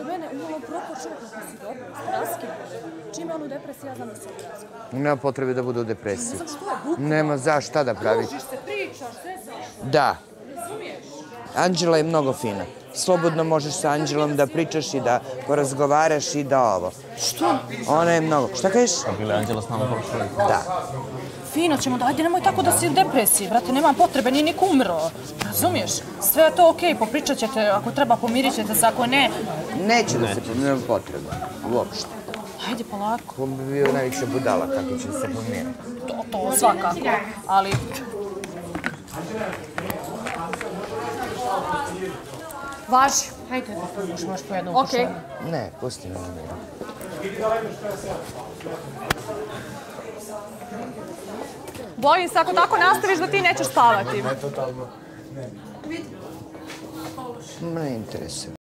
kod mene umalo propočeo kako si dobro, raskin. Čim je on u depresiji, ja znam da se raskin. Nema potrebe da bude u depresiji. Nema za šta da pravi. Družiš se, pričaš, sve znaš. Da? Anđela je mnogo fina. Slobodno možeš sa Anđelom da pričaš i da porazgovaraš i da ovo. Što? Ona je mnogo... Šta kažeš? Bila je Anđela s nama prošle. Da. Fino ćemo da, ajde nemoj tako da si u depresiji, brate, nema potrebe, nije niko umro. Razumiješ? Sve je to okej, popričat ćete, ako treba pomirit ćete se, ako ne, Neće da se pomijena potreba. Uopšte. ajde polako. Ko bi bio najviše budala kako će se pomirati. To, to svakako, ali... Važi. Hajde, možeš možeš po jednom Okej. okay. Ne, pusti me. ne. Bojim se, ako tako nastaviš da ti nećeš spavati. Ne interesuje.